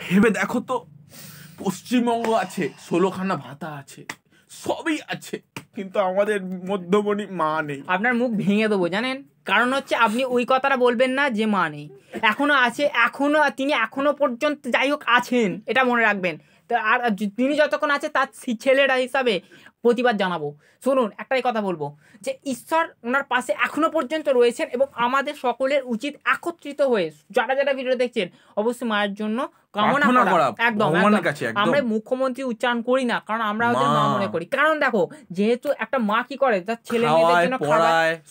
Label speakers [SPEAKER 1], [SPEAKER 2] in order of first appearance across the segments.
[SPEAKER 1] ভেবে দেখো তো, পশ্চিমবঙ্গ আছে, ষোলোখানা ভাতা আছে, সবই আছে, কিন্তু আমাদের মধ্যমণি মা নেই।
[SPEAKER 2] আপনার মুখ ভেঙে দেবো, জানেন? কারণ হচ্ছে আপনি ওই কথাটা বলবেন না যে মা নেই। এখনও আছে, এখনও, তিনি এখনও পর্যন্ত যাই হোক আছেন, এটা মনে রাখবেন। আর তিনি যতক্ষণ আছে, তার ছেলেরা হিসাবে প্রতিবাদ জানাব। শুনুন, একটাই কথা বলব, যে ঈশ্বর ওনার পাশে এখনও পর্যন্ত রয়েছেন এবং আমাদের সকলের উচিত একত্রিত হয়ে, যারা যারা ভিডিও দেখছেন, অবশ্যই মায়ের জন্য কামনা করা। একদম। আমরা মুখ্যমন্ত্রী উচ্চারণ করি না কারণ আমরা ওদের মা। মনে করি। কারণ দেখো যেহেতু একটা মা কি করে? তার ছেলে মেয়েদের জন্য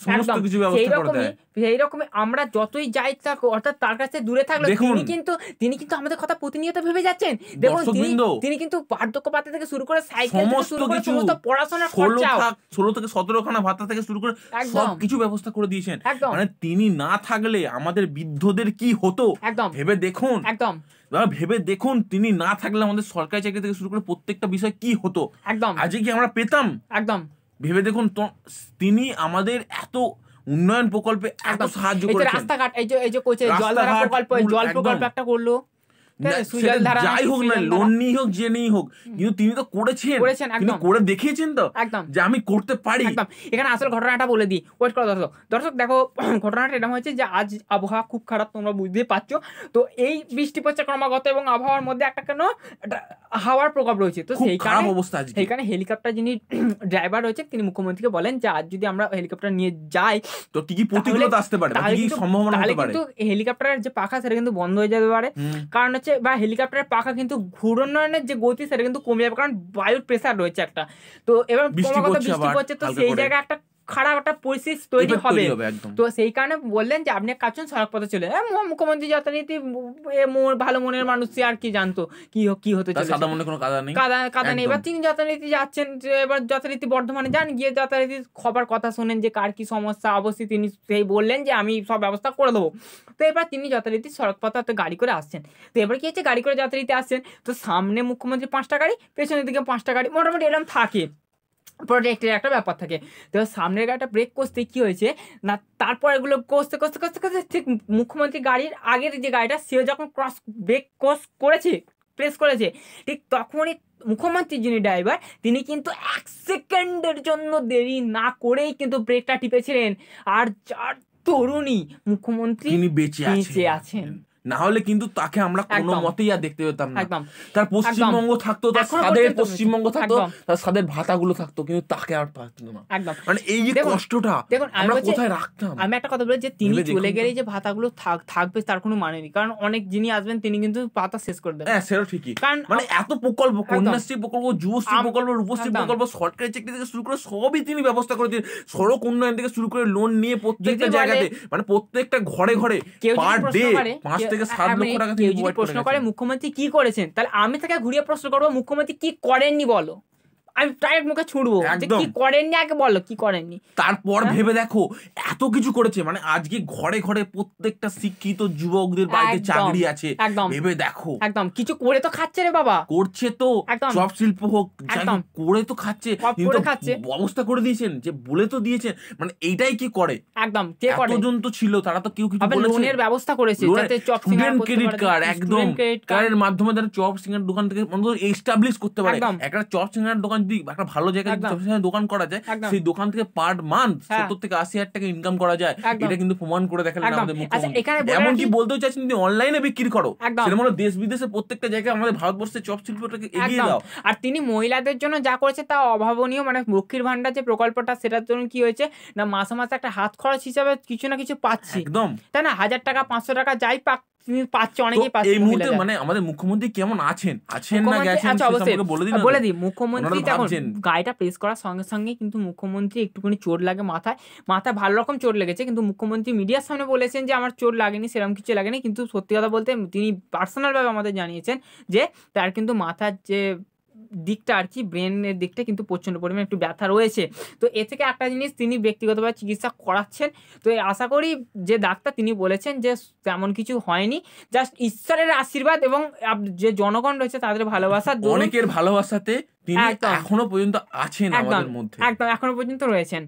[SPEAKER 1] সমস্ত কিছু ব্যবস্থা করে দেয়।
[SPEAKER 2] সেই রকমই আমরা যতই যাই থাকো অর্থাৎ তার কাছে দূরে থাকলে তিনি কিন্তু তিনি কিন্তু আমাদের কথা প্রতিনিয়ত ভেবে যাচ্ছেন। দেখুন তিনি তিনি কিন্তু বার্ধক্য ভাতা থেকে শুরু করে সাইকেল শুরু করে সমস্ত পড়াশোনার
[SPEAKER 1] ষোলো ষোলো থেকে সতেরো খানা ভাতা থেকে শুরু করে
[SPEAKER 2] একদম।
[SPEAKER 1] সব কিছু ব্যবস্থা করে দিয়েছেন। মানে তিনি না থাকলে আমাদের বৃদ্ধদের কি হতো?
[SPEAKER 2] একদম।
[SPEAKER 1] ভেবে দেখুন।
[SPEAKER 2] একদম।
[SPEAKER 1] দাদা ভেবে দেখুন তিনি না থাকলে আমাদের সরকারি চাকরি থেকে শুরু করে প্রত্যেকটা বিষয় কি হতো?
[SPEAKER 2] একদম।
[SPEAKER 1] আজকে কি আমরা পেতাম?
[SPEAKER 2] একদম।
[SPEAKER 1] ভেবে দেখুন তিনি আমাদের এত উন্নয়ন প্রকল্পে এত। সাহায্য
[SPEAKER 2] এই যে
[SPEAKER 1] করেছেন।
[SPEAKER 2] রাস্তাঘাট এই যে এই যে কইছে
[SPEAKER 1] জল
[SPEAKER 2] প্রকল্প জল প্রকল্প একটা করল।
[SPEAKER 1] যাই হোক না লোন নিয়ে হোক যে নেই হোক কিন্তু তিনি তো করেছেন।
[SPEAKER 2] করেছেন, একদম।
[SPEAKER 1] করে দেখিয়েছেন তো
[SPEAKER 2] একদম।
[SPEAKER 1] যে আমি করতে পারি।
[SPEAKER 2] একদম। এখানে আসল ঘটনাটা বলে দিই। ওয়েট করো দর্শক। দর্শক দেখো ঘটনাটা এরকম হয়েছে যে আজ আবহাওয়া খুব খারাপ তোমরা বুঝতেই পারছ। তো এই বৃষ্টি পড়ছে ক্রমাগত এবং আবহাওয়ার মধ্যে একটা কেন হাওয়ার প্রকোপ রয়েছে। তো সেই কারণে
[SPEAKER 1] অবস্থা আজকে।
[SPEAKER 2] সেইখানে হেলিকপ্টার যিনি ড্রাইভার রয়েছে তিনি মুখ্যমন্ত্রীকে বলেন যে আজ যদি আমরা হেলিকপ্টার নিয়ে যাই
[SPEAKER 1] তো কি কি প্রতিকূলতা আসতে পারে? কি সম্ভাবনা হতে পারে?
[SPEAKER 2] কিন্তু হেলিকপ্টারের যে পাখা সেটা কিন্তু বন্ধ হয়ে যেতে পারে। কারণ হচ্ছে বা হেলিকপ্টারের পাখা কিন্তু ঘূর্ণয়নের যে গতি সেটা কিন্তু কমে যাবে কারণ বায়ুর প্রেসার রয়েছে একটা। তো এবার
[SPEAKER 1] বৃষ্টি পড়ছে
[SPEAKER 2] তো সেই জায়গায় একটা খারাপ একটা পরিস্থিতি তৈরি হবে। তো সেই কারণে বললেন যে আপনি কাজ সড়ক পথে চলে। মুখ্যমন্ত্রী যথারীতি ভালো মনের মানুষ আর কি জানতো কি কি হতে
[SPEAKER 1] তার
[SPEAKER 2] চলেছে।
[SPEAKER 1] সাদা মনে কোনো কাদা নেই?
[SPEAKER 2] কাদা কাদা নেই। এবার তিনি যথারীতি যাচ্ছেন যে এবার যথারীতি বর্ধমানে যান গিয়ে যথারীতি খবর কথা শোনেন যে কার কি সমস্যা। অবশ্যই তিনি সেই বললেন যে আমি সব ব্যবস্থা করে দেবো। তো এবার তিনি যথারীতি সড়ক পথে তো গাড়ি করে আসছেন। তো এবার কি হচ্ছে গাড়ি করে যথারীতি আসছেন। তো সামনে মুখ্যমন্ত্রী পাঁচটা গাড়ি পেছনের দিকে পাঁচটা গাড়ি। মোটামুটি এরকম থাকে। প্রোটেক্টের একটা ব্যাপার থাকে। তো সামনের গাড়িটা ব্রেক করতে কি হয়েছে? না তারপর এগুলো কষতে কষতে কষতে কষতে ঠিক মুখ্যমন্ত্রী গাড়ির আগের যে গাড়িটা সেও যখন ক্রস ব্রেক ক্রস করেছে প্রেস করেছে ঠিক তখনই মুখ্যমন্ত্রী যিনি ড্রাইভার তিনি কিন্তু এক সেকেন্ডের জন্য দেরি না করেই কিন্তু ব্রেকটা টিপেছিলেন। আর যার তরুণী মুখ্যমন্ত্রী
[SPEAKER 1] বেঁচে আছেন। না হলে কিন্তু তাকে আমরা কোনো মতেই আর দেখতে পেতাম না। তার পশ্চিমবঙ্গ থাকতো তার সাদের পশ্চিমবঙ্গ থাকতো তার সাদের ভাতাগুলো থাকতো কিন্তু তাকে আর পারতো না। মানে এই যে কষ্টটা আমরা কোথায় রাখতাম?
[SPEAKER 2] আমি একটা কথা বলি যে তিনি চলে গেলে যে ভাতাগুলো থাক- থাকবে তার কোনো মানে নেই। কারণ অনেক যিনি আসবেন তিনি কিন্তু পাতা শেষ করে দেবেন।
[SPEAKER 1] হ্যাঁ সেটা ঠিকই।
[SPEAKER 2] কারণ
[SPEAKER 1] মানে এত প্রকল্প কন্যাশ্রী প্রকল্প যুবশ্রী প্রকল্প রূপশ্রী। প্রকল্প সরকারি চাকরি থেকে শুরু করে সবই তিনি ব্যবস্থা করে দিয়ে সড়ক উন্নয়ন থেকে শুরু করে লোন নিয়ে প্রত্যেকটা জায়গাতে মানে প্রত্যেকটা ঘরে ঘরে পার ডে পাঁচ থেকে সাত লক্ষ টাকা
[SPEAKER 2] প্রশ্ন
[SPEAKER 1] করে
[SPEAKER 2] মুখ্যমন্ত্রী কি করেছেন তাহলে আমি তাকে ঘুরিয়ে প্রশ্ন করব মুখ্যমন্ত্রী কি করেননি বলো। আমি ডাইরেক্ট মুখে ছুড়বো। যে কি করেননি আগে বলো কি করেননি?
[SPEAKER 1] তারপর
[SPEAKER 2] হ্যাঁ?
[SPEAKER 1] ভেবে দেখো এত কিছু করেছে। মানে আজকে ঘরে ঘরে প্রত্যেকটা শিক্ষিত যুবকদের বাড়িতে চাকরি আছে। ভেবে দেখো।
[SPEAKER 2] একদম। কিছু করে তো খাচ্ছে রে বাবা।
[SPEAKER 1] করছে তো। চপ শিল্প হোক করে তো খাচ্ছে।
[SPEAKER 2] সব
[SPEAKER 1] তিনি
[SPEAKER 2] করে খাচ্ছে।
[SPEAKER 1] ব্যবস্থা করে দিয়েছেন যে বলে তো দিয়েছেন। মানে এইটাই কি করে?
[SPEAKER 2] একদম কে করে?
[SPEAKER 1] তো ছিল তারা তো কেউ কিছু বলেছে।
[SPEAKER 2] লোনের ব্যবস্থা করেছে যাতে চপ
[SPEAKER 1] স্টুডেন্ট ক্রেডিট কার্ড একদম। কার্ডের মাধ্যমে তারা চপ সিঙ্গার দোকান থেকে অন্তত এস্টাবলিশ করতে পারে। একটা চপ সিঙ্গার দোকান যদি একটা ভালো জায়গায় দোকান করা যায় সেই দোকান থেকে পার মান্থ
[SPEAKER 2] হ্যাঁ।
[SPEAKER 1] সত্তর থেকে আশি হাজার টাকা ইনকাম করা যায়। এটা কিন্তু প্রমাণ করে দেখালেন আমাদের
[SPEAKER 2] আচ্ছা,
[SPEAKER 1] মুখ্যমন্ত্রী এমনকি বলতেও চাইছেন তুমি অনলাইনে বিক্রি করো। মানে দেশ বিদেশে প্রত্যেকটা জায়গায় আমাদের ভারতবর্ষের চপ শিল্পটাকে এগিয়ে দাও।
[SPEAKER 2] আর তিনি মহিলাদের জন্য যা করেছে তা অভাবনীয় মানে লক্ষ্মীর ভান্ডার যে প্রকল্পটা সেটার জন্য কি হয়েছে? না মাসে মাসে একটা হাত খরচ হিসাবে কিছু না কিছু পাচ্ছি।
[SPEAKER 1] একদম।
[SPEAKER 2] তাই না? হাজার টাকা পাঁচশো টাকা যাই পাক তুমি পাচ্ছ অনেকেই পাচ্ছ
[SPEAKER 1] এই মুহূর্তে মানে আমাদের মুখ্যমন্ত্রী কেমন আছেন? আছেন না গেছেন
[SPEAKER 2] আচ্ছা, অবশ্যই।
[SPEAKER 1] বলে দিন
[SPEAKER 2] বলে দিই মুখ্যমন্ত্রী
[SPEAKER 1] ওনারা তো
[SPEAKER 2] গাড়িটা প্রেস করার সঙ্গে সঙ্গে কিন্তু মুখ্যমন্ত্রী একটুখানি চোট লাগে মাথায়। মাথায় ভালো রকম চোট লেগেছে কিন্তু মুখ্যমন্ত্রী মিডিয়ার সামনে বলেছেন যে আমার চোট লাগেনি সেরকম কিছু লাগেনি। কিন্তু সত্যি কথা বলতে তিনি পার্সোনালভাবে আমাদের জানিয়েছেন যে তার কিন্তু মাথার যে দিকটা আর কি ব্রেনের দিকটা কিন্তু প্রচণ্ড পরিমাণে একটু ব্যথা রয়েছে। তো এ থেকে একটা জিনিস তিনি ব্যক্তিগতভাবে চিকিৎসা করাচ্ছেন। তো আশা করি যে ডাক্তার তিনি বলেছেন যে তেমন কিছু হয়নি। জাস্ট ঈশ্বরের আশীর্বাদ এবং যে জনগণ রয়েছে তাদের ভালোবাসা
[SPEAKER 1] অনেকের ভালোবাসাতে তিনি। এখনও পর্যন্ত আছেন আমাদের মধ্যে।
[SPEAKER 2] একদম এখনও পর্যন্ত রয়েছেন।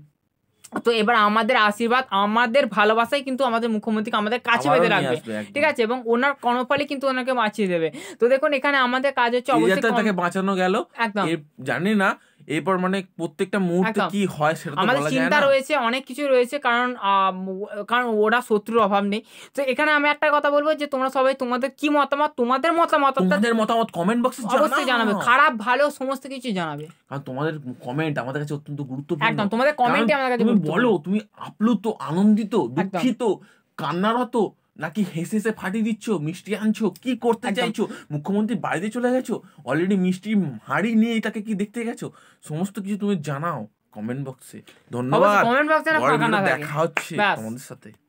[SPEAKER 2] তো এবার আমাদের আশীর্বাদ আমাদের ভালোবাসাই কিন্তু আমাদের মুখ্যমন্ত্রীকে আমাদের কাছে বেঁধে রাখবে। ঠিক আছে? এবং ওনার কর্মফলে কিন্তু ওনাকে বাঁচিয়ে দেবে। তো দেখুন এখানে আমাদের কাজ হচ্ছে অবশ্যই
[SPEAKER 1] তাকে বাঁচানো গেল।
[SPEAKER 2] একদম।
[SPEAKER 1] জানি না এরপর মানে প্রত্যেকটা মুহূর্তে কি হয় সেটা তো বলা
[SPEAKER 2] চিন্তা রয়েছে অনেক কিছু রয়েছে কারণ কারণ ওরা শত্রুর অভাব নেই। তো এখানে আমি একটা কথা বলব যে তোমরা সবাই তোমাদের কি মতামত? তোমাদের মতামত
[SPEAKER 1] তোমাদের মতামত কমেন্ট বক্সে
[SPEAKER 2] অবশ্যই জানাবে। খারাপ ভালো সমস্ত কিছু জানাবে।
[SPEAKER 1] কারণ তোমাদের কমেন্ট আমাদের কাছে অত্যন্ত গুরুত্বপূর্ণ।
[SPEAKER 2] একদম তোমাদের কমেন্টে
[SPEAKER 1] কারণ
[SPEAKER 2] আমাদের কাছে
[SPEAKER 1] তুমি বলো তুমি আপ্লুত আনন্দিত দুঃখিত কান্নারত নাকি হেসে হেসে ফাটিয়ে দিচ্ছ? মিষ্টি আনছো? কি করতে। চাইছো? মুখ্যমন্ত্রী বাড়িতে চলে গেছো? অলরেডি মিষ্টি হাড়ি নিয়ে তাকে কি দেখতে গেছো? সমস্ত কিছু তুমি জানাও কমেন্ট বক্সে ধন্যবাদ।
[SPEAKER 2] কমেন্ট বক্সে
[SPEAKER 1] দেখা হচ্ছে তোমাদের সাথে।